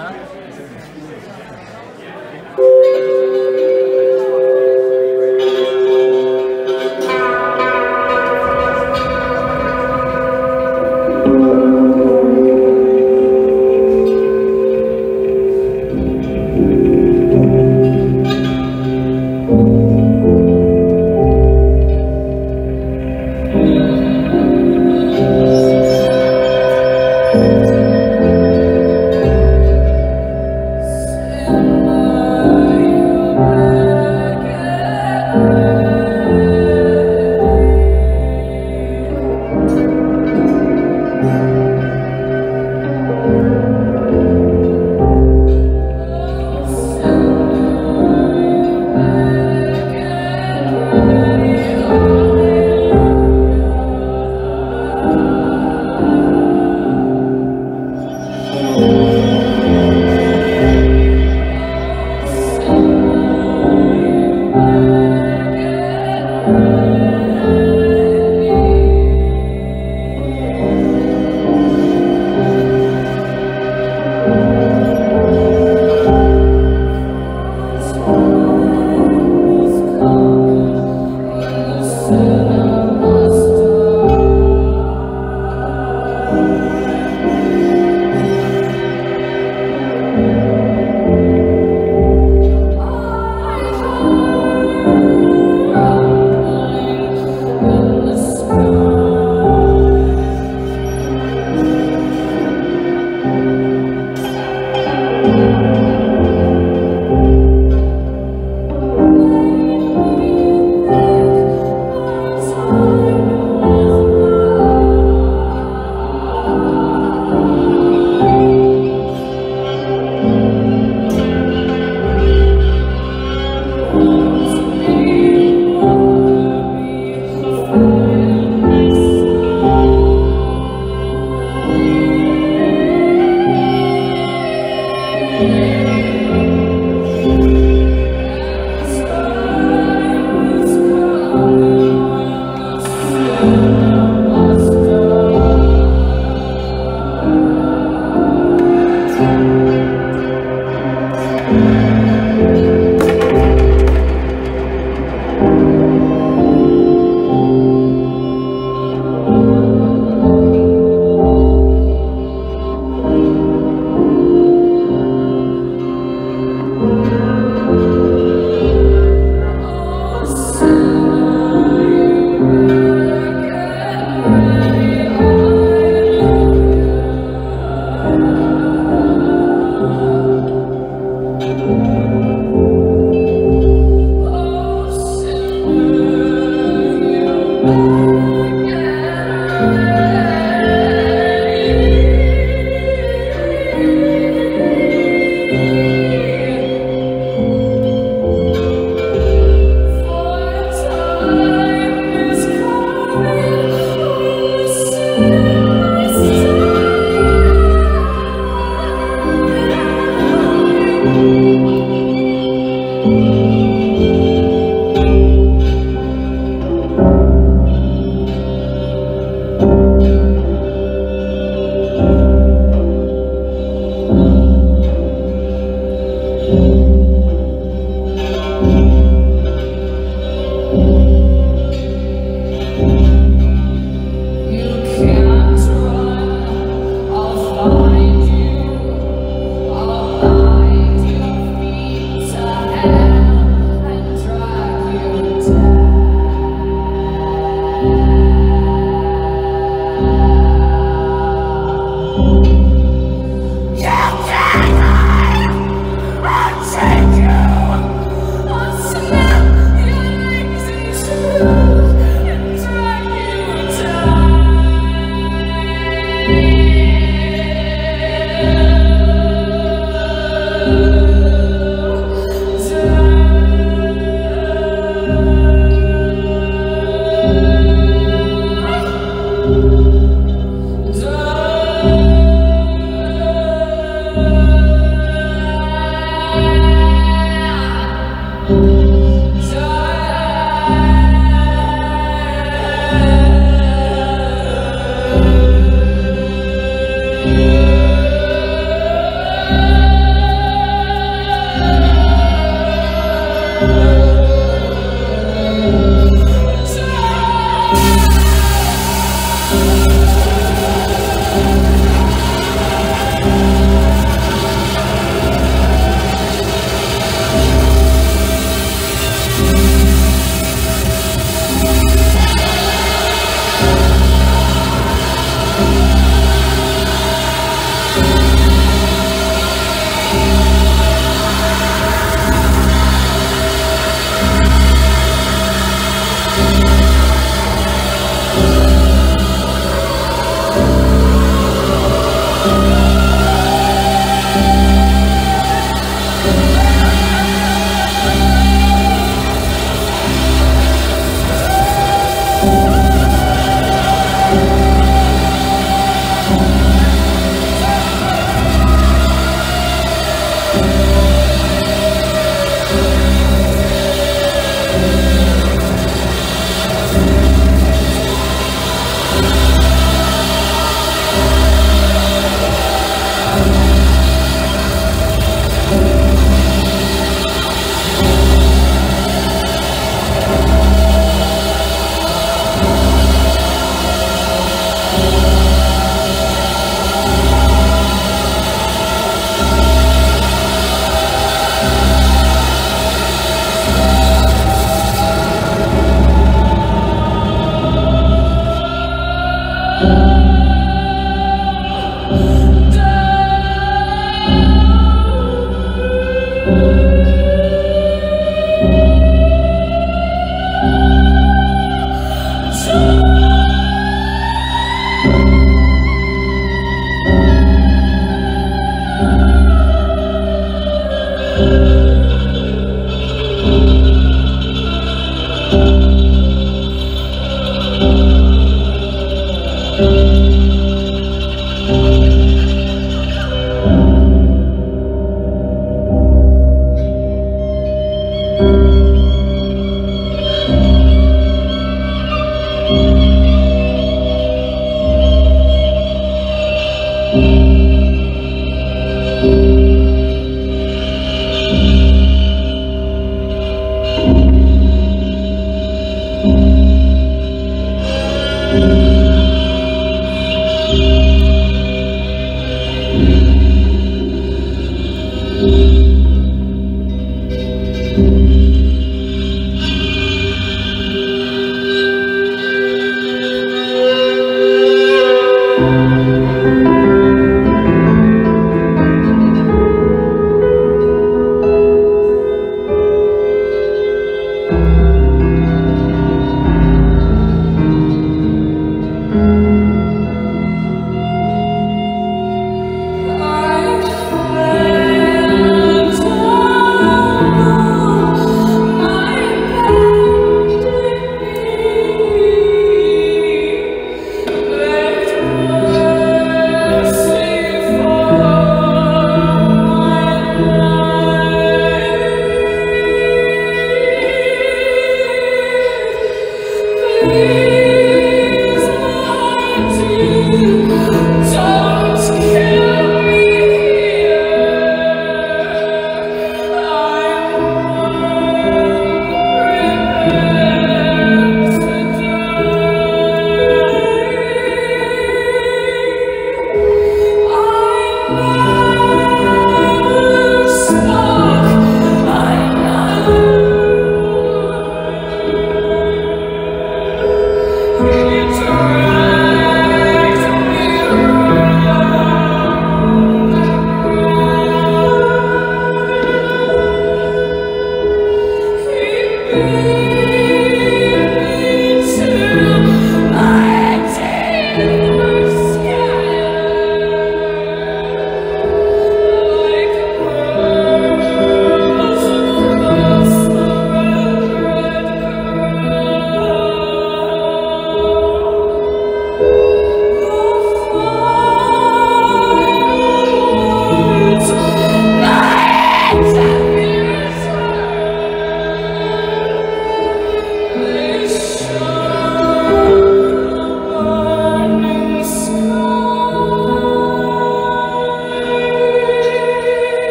Thank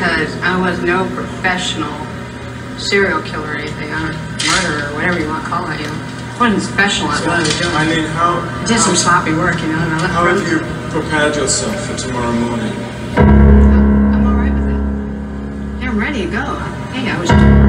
because I was no professional serial killer or anything. I'm a murderer, whatever you want to call it, you know. I wasn't special at so, what I was doing. I mean, how... I did some sloppy work, you know, and I How have you prepared yourself for tomorrow morning? I'm, all right with it. Yeah, I'm ready to go. Hey, I was...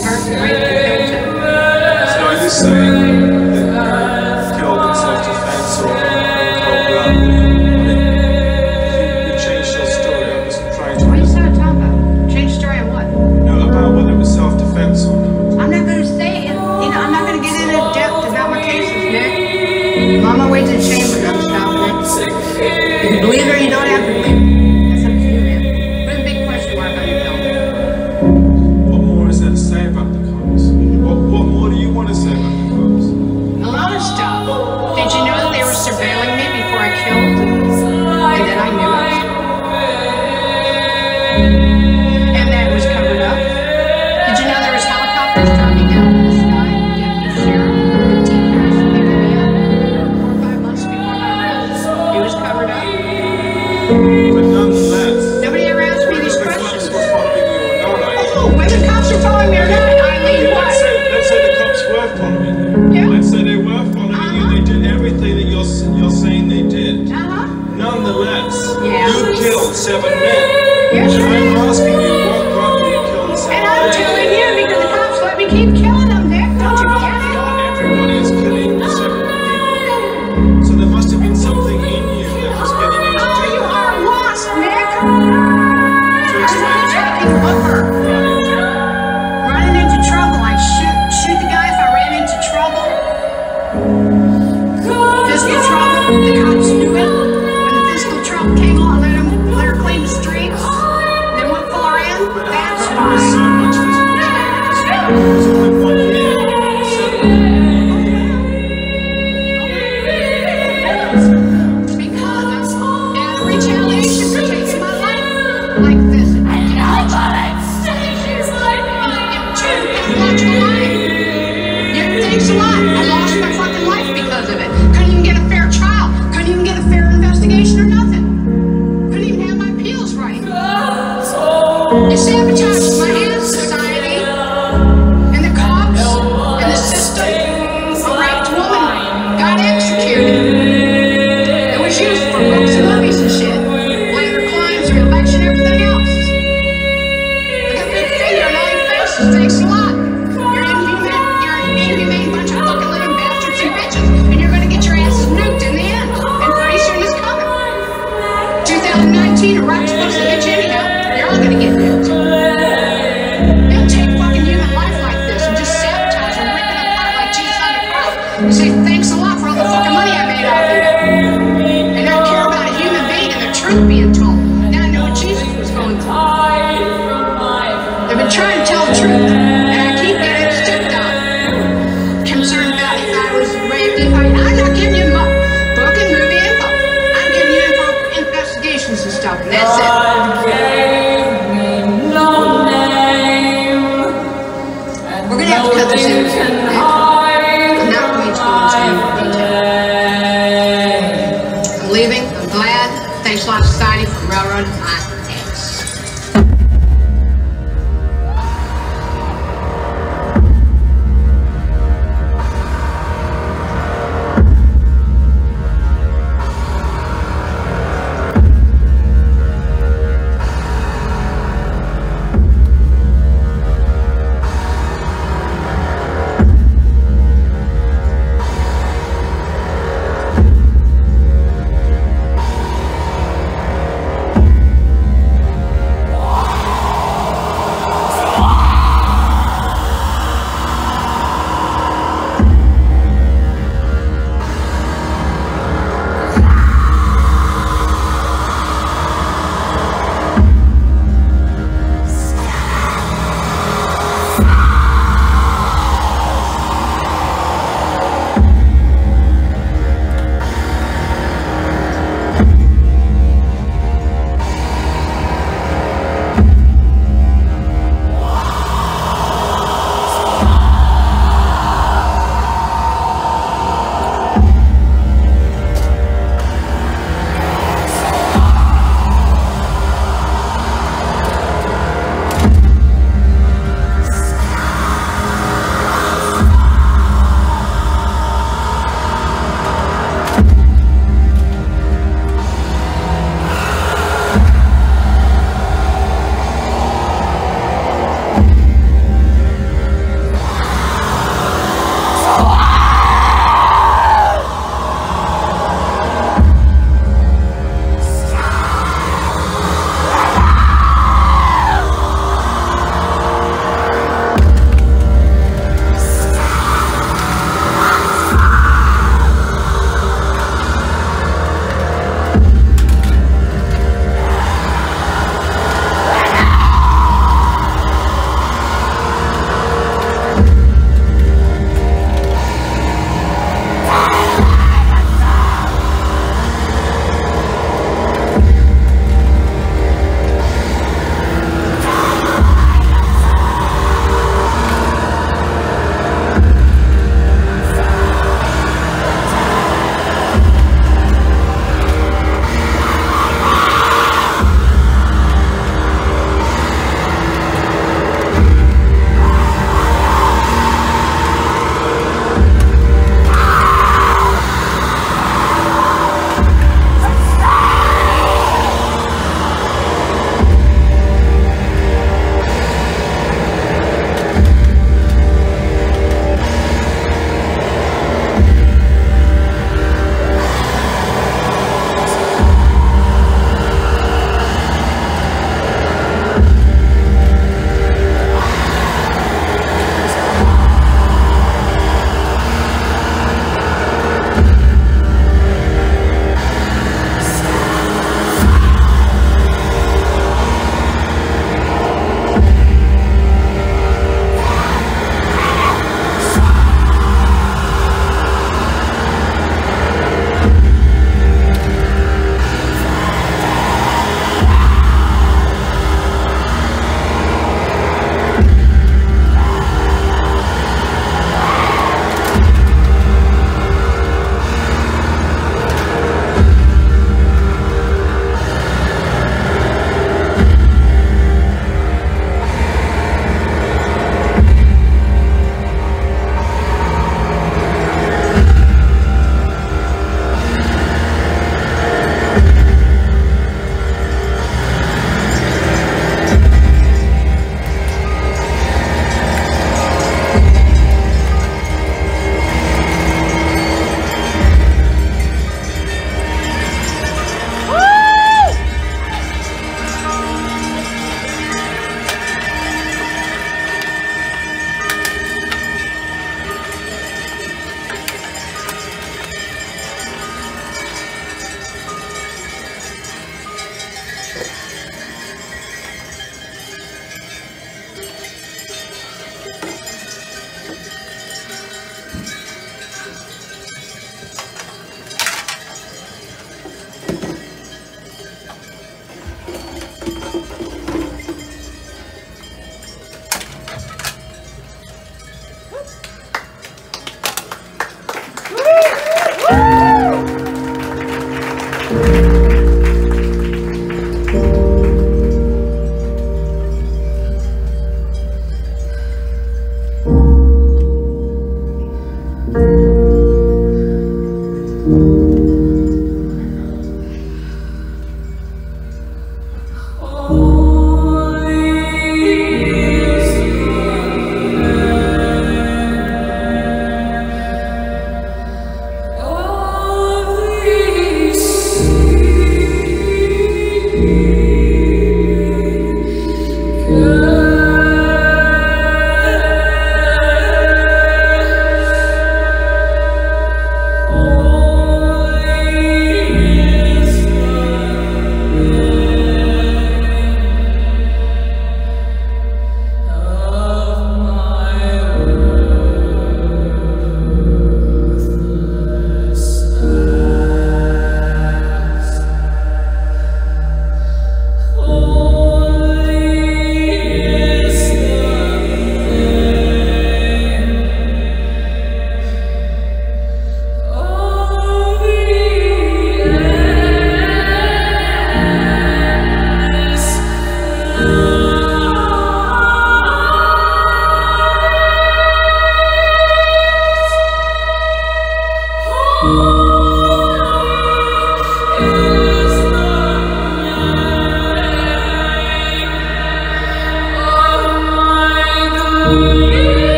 So I just sang. But nonetheless, nobody asked me these questions. Were following you. Oh, whether cops are following me I what? let's say the cops were following you. Yeah. Let's say they were following you. Uh-huh. They did everything that you're you're saying they did. Uh-huh. Nonetheless, you killed seven. Lord.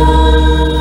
love.